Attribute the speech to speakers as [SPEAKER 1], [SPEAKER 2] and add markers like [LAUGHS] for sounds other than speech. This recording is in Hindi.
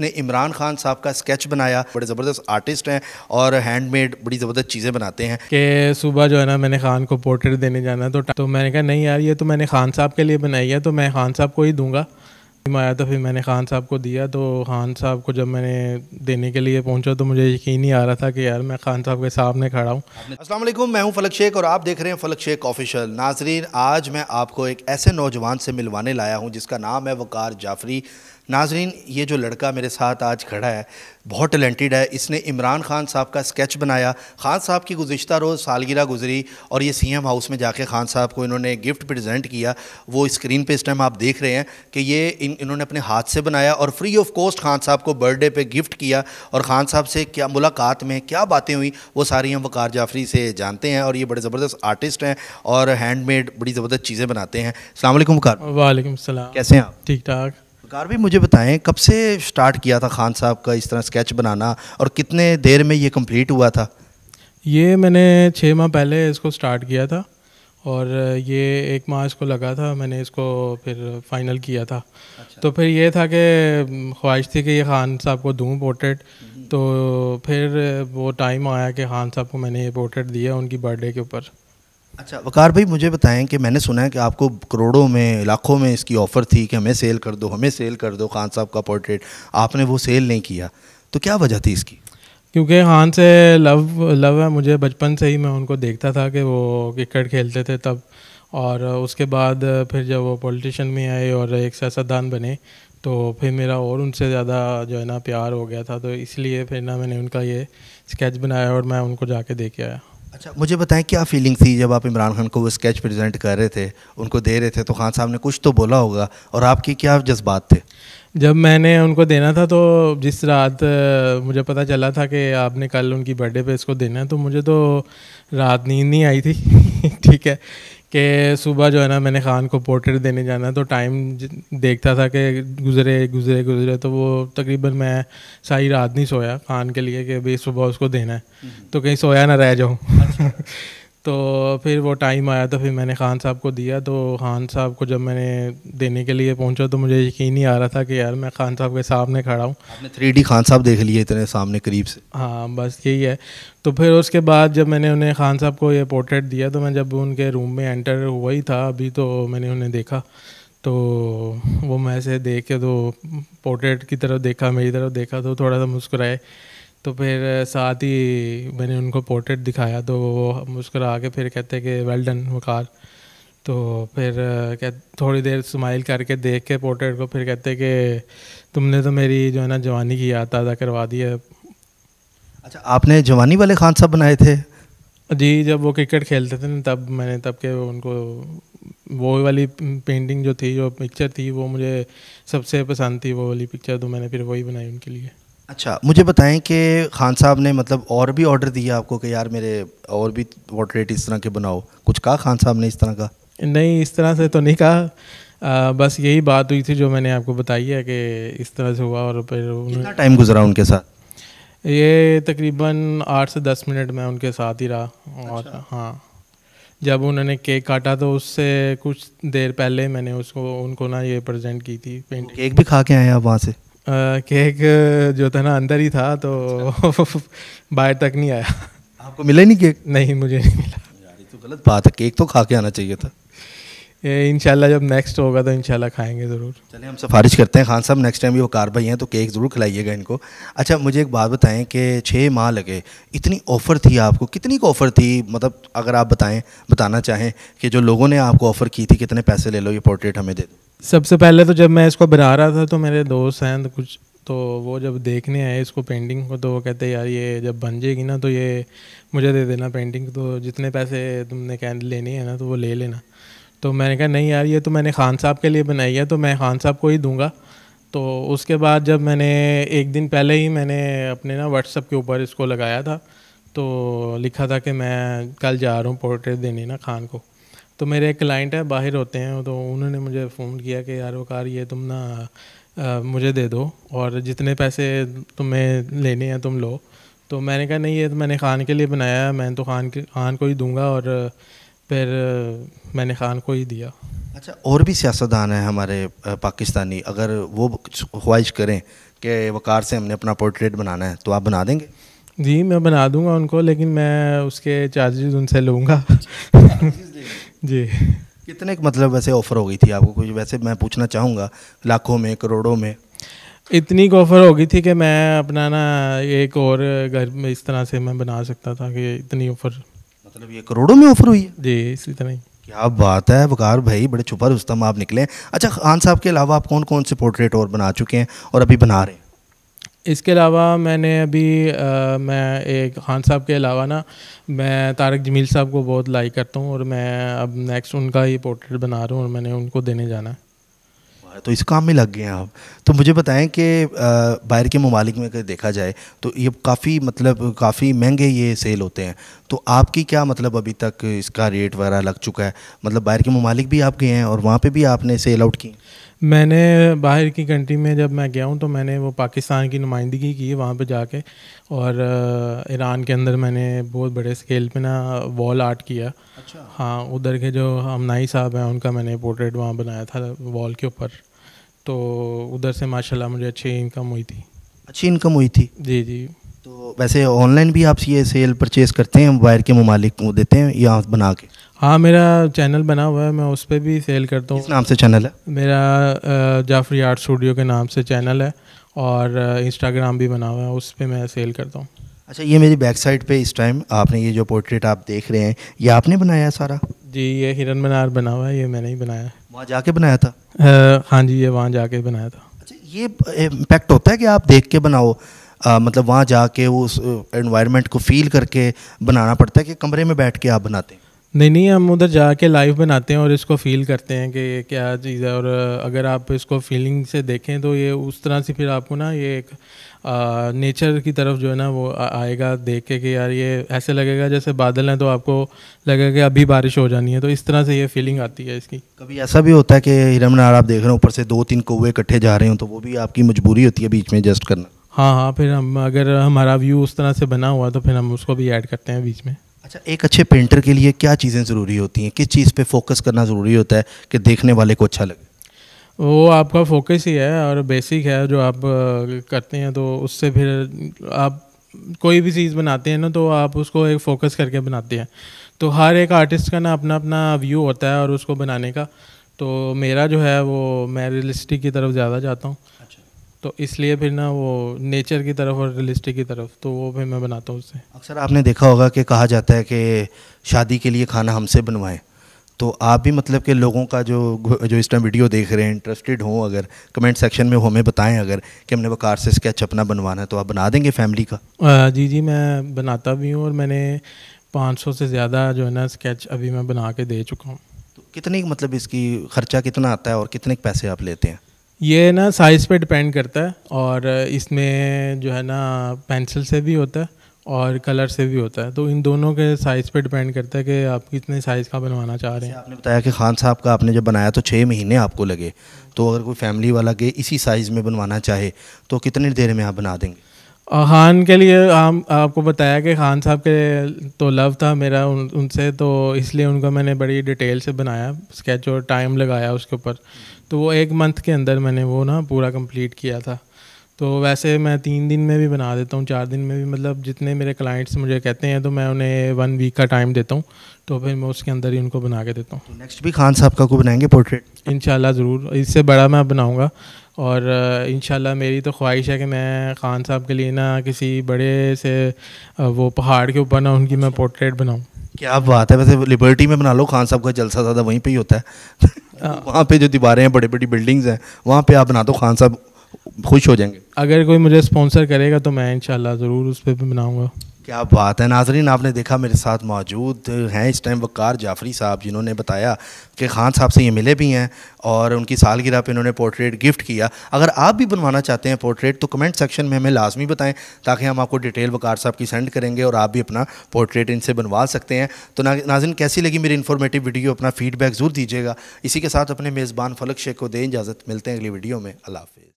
[SPEAKER 1] ने इमरान खान साहब का स्केच बनाया। बड़े ज़बरदस्त आर्टिस्ट हैं और हैंडमेड बड़ी ज़बरदस्त चीज़ें बनाते हैं।
[SPEAKER 2] कि सुबह जो है ना मैंने खान को पोर्ट्रेट देने जाना तो तो मैंने कहा नहीं यार ये तो मैंने खान साहब के लिए बनाई है तो मैं खान साहब को ही दूँगा। आया तो फिर मैंने खान साहब को दिया तो खान साहब को जब मैंने देने के लिए पहुँचा तो मुझे यकीन नहीं आ रहा था कि यार मैं खान साहब के सामने खड़ा हूँ।
[SPEAKER 1] असलम मैं हूँ फलक शेख और आप देख रहे हैं फलक शेख ऑफिशियल। नाजरीन आज मैं आपको एक ऐसे नौजवान से मिलवाने लाया हूँ जिसका नाम है वकार जाफरी। नाजरीन ये जो लड़का मेरे साथ आज खड़ा है बहुत टैलेंटेड है। इसने इमरान खान साहब का स्केच बनाया। खान साहब की गुज्त रोज़ सालगिरह गुजरी और ये सीएम हाउस में जाके खान साहब को इन्होंने गिफ्ट प्रेजेंट किया। वो स्क्रीन पे इस टाइम आप देख रहे हैं कि ये इन इन्होंने अपने हाथ से बनाया और फ्री ऑफ़ कॉस्ट खान साहब को बर्थडे पे गिफ्ट किया और खान साहब से क्या मुलाकात में क्या बातें हुई वो सारी हम वकार जाफरी से जानते हैं और ये बड़े ज़बरदस्त आर्टिस्ट हैं और हैंडमेड बड़ी ज़बरदस्त चीज़ें बनाते हैं। अल्लाम वकार।
[SPEAKER 2] वालेकुम
[SPEAKER 1] कैसे हैं आप?
[SPEAKER 2] ठीक ठाक।
[SPEAKER 1] कार भी मुझे बताएँ कब से स्टार्ट किया था खान साहब का इस तरह स्केच बनाना और कितने देर में ये कंप्लीट हुआ था
[SPEAKER 2] ये मैंने छः माह पहले इसको स्टार्ट किया था और ये एक माह इसको लगा था मैंने इसको फिर फाइनल किया था अच्छा। तो फिर ये था कि ख्वाहिश थी कि ये खान साहब को दूँ पोर्ट्रेट हम्म। तो फिर वो टाइम आया कि खान साहब को मैंने ये पोर्ट्रेट दिया उनकी बर्थडे के ऊपर
[SPEAKER 1] अच्छा वकार भाई, मुझे बताएँ कि मैंने सुना है कि आपको करोड़ों में, लाखों में इसकी ऑफ़र थी कि हमें सेल कर दो, हमें सेल कर दो खान साहब का पोर्ट्रेट आपने वो सेल नहीं किया। तो क्या वजह थी इसकी?
[SPEAKER 2] क्योंकि खान से लव लव है, मुझे बचपन से ही मैं उनको देखता था कि वो क्रिकेट खेलते थे तब। और उसके बाद फिर जब वो पॉलिटिशन में आए और एक सियासतदान बने तो फिर मेरा और उनसे ज़्यादा जो है ना, प्यार हो गया था। तो इसलिए फिर ना मैंने उनका ये स्केच बनाया और मैं उनको जाके दे के आया।
[SPEAKER 1] अच्छा मुझे बताएँ क्या फीलिंग थी जब आप इमरान खान को वो स्केच प्रेजेंट कर रहे थे, उनको दे रहे थे? तो खान साहब ने कुछ तो बोला होगा, और आपकी क्या जज्बात थे?
[SPEAKER 2] जब मैंने उनको देना था तो जिस रात मुझे पता चला था कि आपने कल उनकी बर्थडे पे इसको देना है तो मुझे तो रात नींद नहीं आई थी। [LAUGHS] ठीक है। कि सुबह जो है ना मैंने खान को पोर्ट्रेट देने जाना तो टाइम देखता था कि गुजरे गुजरे गुजरे तो वो तकरीबन मैं सारी रात नहीं सोया खान के लिए कि भाई सुबह उसको देना है हम्म। तो कहीं सोया ना रह जाऊँ अच्छा। [LAUGHS] तो फिर वो टाइम आया तो फिर मैंने खान साहब को दिया तो खान साहब को जब मैंने देने के लिए पहुँचा तो मुझे यकीन नहीं आ रहा था कि यार मैं खान साहब के सामने खड़ा हूँ।
[SPEAKER 1] आपने थ्री डी खान साहब देख लिए इतने सामने करीब से?
[SPEAKER 2] हाँ बस यही है। तो फिर उसके बाद जब मैंने उन्हें खान साहब को ये पोर्ट्रेट दिया तो मैं जब उनके रूम में एंटर हुआ ही था अभी तो मैंने उन्हें देखा। तो वो मैं ऐसे देख के तो पोर्ट्रेट की तरफ़ देखा मेरी तरफ़ देखा तो थोड़ा सा मुस्कुराए। तो फिर साथ ही मैंने उनको पोर्ट्रेट दिखाया तो वो मुस्कुरा के फिर कहते कि वेल डन वकार। तो फिर कह थोड़ी देर स्माइल करके देख के पोर्ट्रेट को फिर कहते कि तुमने तो मेरी जो है ना जवानी की याद ताज़ा करवा दी है।
[SPEAKER 1] अच्छा आपने जवानी वाले खान साहब बनाए थे?
[SPEAKER 2] जी जब वो क्रिकेट खेलते थे ना तब मैंने तब के उनको वो वाली पेंटिंग जो थी जो पिक्चर थी वो मुझे सबसे पसंद थी वो वाली पिक्चर तो मैंने फिर वही बनाई उनके लिए।
[SPEAKER 1] अच्छा मुझे बताएँ कि खान साहब ने मतलब और भी ऑर्डर दिया आपको कि यार मेरे और भी पोर्ट्रेट इस तरह के बनाओ। कुछ कहा खान साहब ने इस तरह का?
[SPEAKER 2] नहीं इस तरह से तो नहीं कहा। आ, बस यही बात हुई थी जो मैंने आपको बताई है कि इस तरह से हुआ और फिर
[SPEAKER 1] कितना टाइम गुजरा उनके साथ?
[SPEAKER 2] ये तकरीबन आठ से दस मिनट में उनके साथ ही रहा। और अच्छा। हाँ जब उन्होंने केक काटा तो उससे कुछ देर पहले मैंने उसको उनको ना ये प्रेजेंट की थी।
[SPEAKER 1] पेंट केक भी खा के आए आप वहाँ से?
[SPEAKER 2] केक जो था ना अंदर ही था तो। [LAUGHS] बाहर तक नहीं आया।
[SPEAKER 1] आपको मिला नहीं केक?
[SPEAKER 2] नहीं मुझे नहीं मिला।
[SPEAKER 1] यार ये तो गलत बात है केक तो खा के आना चाहिए था।
[SPEAKER 2] इनशाला जब नेक्स्ट होगा तो इनशाला खाएँगे ज़रूर।
[SPEAKER 1] चलिए हम सिफारिश करते हैं खान साहब नेक्स्ट टाइम ये वो कार भाई हैं तो केक ज़रूर खिलाइएगा इनको। अच्छा मुझे एक बात बताएँ कि छः माह लगे इतनी ऑफ़र थी आपको कितनी की ऑफ़र थी? मतलब अगर आप बताएँ बताना चाहें कि जो लोगों ने आपको ऑफ़र की थी कितने पैसे ले लो ये पोर्ट्रेट हमें दे दो।
[SPEAKER 2] सबसे पहले तो जब मैं इसको बना रहा था तो मेरे दोस्त हैं तो कुछ तो वो जब देखने आए इसको पेंटिंग को तो वो कहते, यार, ये जब बन जाएगी ना तो ये मुझे दे देना पेंटिंग तो जितने पैसे तुमने कह, लेने हैं ना तो वो ले लेना। तो मैंने कहा, नहीं यार, ये तो मैंने खान साहब के लिए बनाई है तो मैं खान साहब को ही दूँगा। तो उसके बाद जब मैंने, एक दिन पहले ही मैंने अपने ना व्हाट्सअप के ऊपर इसको लगाया था तो लिखा था कि मैं कल जा रहा हूँ पोर्ट्रेट देने ना खान को। तो मेरे एक क्लाइंट है बाहर होते हैं तो उन्होंने मुझे फ़ोन किया कि यार वो कार ये तुम ना आ, मुझे दे दो और जितने पैसे तुम्हें लेने हैं तुम लो। तो मैंने कहा नहीं ये तो मैंने खान के लिए बनाया है मैं तो खान के खान को ही दूँगा और फिर मैंने खान को ही दिया।
[SPEAKER 1] अच्छा और भी सियासतदान हैं हमारे पाकिस्तानी अगर वो ख्वाहिश करें कि वकार से हमने अपना पोर्ट्रेट बनाना है तो आप बना देंगे?
[SPEAKER 2] जी मैं बना दूँगा उनको लेकिन मैं उसके चार्जेस उनसे लूँगा। [LAUGHS] जी।
[SPEAKER 1] कितने मतलब वैसे ऑफ़र हो गई थी आपको? कुछ वैसे मैं पूछना चाहूँगा लाखों में करोड़ों में।
[SPEAKER 2] इतनी ऑफ़र हो गई थी कि मैं अपना ना एक और घर में इस तरह से मैं बना सकता था कि इतनी ऑफ़र
[SPEAKER 1] मतलब ये करोड़ों में ऑफ़र हुई है?
[SPEAKER 2] जी इसी तरह ही।
[SPEAKER 1] क्या बात है वकार भाई बड़े छुपा रुस्तम आप निकले अच्छा खान साहब के अलावा आप कौन कौन से पोर्ट्रेट और बना चुके हैं और अभी बना रहे हैं?
[SPEAKER 2] इसके अलावा मैंने अभी आ, मैं एक खान साहब के अलावा ना मैं तारक जमील साहब को बहुत लाइक करता हूँ और मैं अब नेक्स्ट उनका ही पोर्ट्रेट बना रहा हूँ और मैंने उनको देने जाना है।
[SPEAKER 1] तो इस काम में लग गए हैं आप। तो मुझे बताएँ कि बाहर के ममालिक में अगर देखा जाए तो ये काफ़ी मतलब काफ़ी महँगे ये सेल होते हैं। तो आपकी क्या मतलब अभी तक इसका रेट वगैरह लग चुका है? मतलब बाहर के ममालिक भी आप गए हैं और वहाँ पे भी आपने सेल आउट की?
[SPEAKER 2] मैंने बाहर की कंट्री में जब मैं गया हूँ तो मैंने वो पाकिस्तान की नुमाइंदगी की वहाँ पे जाके और ईरान के अंदर मैंने बहुत बड़े स्केल पे ना वॉल आर्ट किया। अच्छा। हाँ उधर के जो हमनाई साहब हैं उनका मैंने पोर्ट्रेट वहाँ बनाया था वॉल के ऊपर। तो उधर से माशाल्लाह मुझे अच्छी इनकम हुई थी।
[SPEAKER 1] अच्छी इनकम हुई थी।
[SPEAKER 2] जी जी।
[SPEAKER 1] तो वैसे ऑनलाइन भी आप ये सेल परचेज़ करते हैं वायर के ममालिक को देते हैं या बना के?
[SPEAKER 2] हाँ मेरा चैनल बना हुआ है मैं उस पर भी सेल करता हूँ।
[SPEAKER 1] नाम से चैनल है?
[SPEAKER 2] मेरा जाफरी आर्ट स्टूडियो के नाम से चैनल है और इंस्टाग्राम भी बना हुआ है उस पर मैं सेल करता हूँ।
[SPEAKER 1] अच्छा ये मेरी बैक साइड पे इस टाइम आपने ये जो पोर्ट्रेट आप देख रहे हैं ये आपने बनाया है सारा?
[SPEAKER 2] जी ये हिरन मनार बना हुआ है ये मैंने ही बनाया है।
[SPEAKER 1] वहाँ जाके बनाया था?
[SPEAKER 2] आ, हाँ जी ये वहाँ जाके बनाया था।
[SPEAKER 1] अच्छा ये इम्पेक्ट होता है कि आप देख के बनाओ? आ, मतलब वहाँ जाके उस एनवायरनमेंट को फील करके बनाना पड़ता है कि कमरे में बैठ के आप बनाते हैं?
[SPEAKER 2] नहीं नहीं हम उधर जाके लाइव बनाते हैं और इसको फील करते हैं कि ये क्या चीज़ है। और अगर आप इसको फीलिंग से देखें तो ये उस तरह से फिर आपको ना ये एक नेचर की तरफ़ जो है ना वो आएगा देख के कि यार ये ऐसे लगेगा जैसे बादल हैं तो आपको लगेगा कि अभी बारिश हो जानी है। तो इस तरह से ये फीलिंग आती है इसकी।
[SPEAKER 1] कभी ऐसा भी होता है कि हिरम आप देख रहे हो ऊपर से दो तीन कौए इकट्ठे जा रहे हो तो वो भी आपकी मजबूरी होती है बीच में एडजस्ट करना?
[SPEAKER 2] हाँ हाँ फिर हम अगर हमारा व्यू उस तरह से बना हुआ तो फिर हम उसको भी ऐड करते हैं बीच में।
[SPEAKER 1] अच्छा एक अच्छे पेंटर के लिए क्या चीज़ें ज़रूरी होती हैं? किस चीज़ पे फोकस करना ज़रूरी होता है कि देखने वाले को अच्छा लगे?
[SPEAKER 2] वो आपका फोकस ही है और बेसिक है जो आप करते हैं तो उससे फिर आप कोई भी चीज़ बनाते हैं ना तो आप उसको एक फोकस करके बनाते हैं। तो हर एक आर्टिस्ट का ना अपना अपना व्यू होता है और उसको बनाने का। तो मेरा जो है वो मैं रियलिस्टिक की तरफ़ ज़्यादा जाता हूँ। तो इसलिए फिर ना वो नेचर की तरफ़ और रियलिस्टिक की तरफ़ तो वो भी मैं बनाता हूँ उससे।
[SPEAKER 1] अक्सर आपने देखा होगा कि कहा जाता है कि शादी के लिए खाना हमसे बनवाएँ। तो आप भी मतलब कि लोगों का जो जो इस टाइम वीडियो देख रहे हैं इंटरेस्टेड हों अगर कमेंट सेक्शन में हमें बताएँ अगर कि हमने वकार से स्केच अपना बनवाना है तो आप बना देंगे फैमिली का?
[SPEAKER 2] आ, जी जी मैं बनाता भी हूँ और मैंने 500 से ज़्यादा जो है ना स्केच अभी मैं बना के दे चुका हूँ।
[SPEAKER 1] तो कितनी मतलब इसकी ख़र्चा कितना आता है और कितने पैसे आप लेते हैं?
[SPEAKER 2] ये ना साइज़ पे डिपेंड करता है और इसमें जो है ना पेंसिल से भी होता है और कलर से भी होता है। तो इन दोनों के साइज़ पे डिपेंड करता है कि आप कितने साइज़ का बनवाना चाह रहे हैं।
[SPEAKER 1] आपने बताया कि खान साहब का आपने जब बनाया तो छः महीने आपको लगे। तो अगर कोई फैमिली वाला के इसी साइज़ में बनवाना चाहे तो कितनी देर में आप बना देंगे?
[SPEAKER 2] खान के लिए हम आपको बताया कि खान साहब के तो लव था मेरा उन उनसे तो इसलिए उनका मैंने बड़ी डिटेल से बनाया स्केच और टाइम लगाया उसके ऊपर। तो वो एक मंथ के अंदर मैंने वो ना पूरा कंप्लीट किया था। तो वैसे मैं तीन दिन में भी बना देता हूँ चार दिन में भी मतलब जितने मेरे क्लाइंट्स मुझे कहते हैं तो मैं उन्हें वन वीक का टाइम देता हूँ तो फिर मैं उसके अंदर ही उनको बना के देता हूँ।
[SPEAKER 1] तो नेक्स्ट भी खान साहब का को बनाएँगे पोर्ट्रेट
[SPEAKER 2] इन ज़रूर इससे बड़ा मैं बनाऊँगा। और इन मेरी तो ख्वाहिश है कि मैं ख़ान साहब के लिए ना किसी बड़े से वो पहाड़ के ऊपर ना उनकी मैं पोर्ट्रेट बनाऊँ।
[SPEAKER 1] क्या बात है वैसे लिबर्टी में बना लो खान साहब का जलसा ज़्यादा वहीं पर ही होता है हाँ। वहाँ पे जो दीवारें हैं, बड़ी बड़ी बिल्डिंग्स हैं, वहाँ पे आप बना दो, खान साहब खुश हो जाएँगे।
[SPEAKER 2] अगर कोई मुझे स्पॉन्सर करेगा तो मैं इंशाल्लाह ज़रूर उस पर भी बनाऊँगा।
[SPEAKER 1] क्या बात है? नाजरीन, आपने देखा मेरे साथ मौजूद हैं इस टाइम वकार जाफरी साहब, जिन्होंने बताया कि खान साहब से ये मिले भी हैं और उनकी सालगिरह पे इन्होंने पोर्ट्रेट गिफ्ट किया। अगर आप भी बनवाना चाहते हैं पोर्ट्रेट तो कमेंट सेक्शन में हमें लाजमी बताएँ, ताकि हम आपको डिटेल वकार साहब की सेंड करेंगे और आप भी अपना पोर्ट्रेट इनसे बनवा सकते हैं। तो नाजिन कैसी लगी मेरी इन्फॉर्मेटिव वीडियो अपना फीडबैक ज़रूर दीजिएगा। इसी के साथ अपने मेज़बान फलक शेख को दें इजाज़त। मिलते हैं अगली वीडियो में। अल्लाह हाफिज़।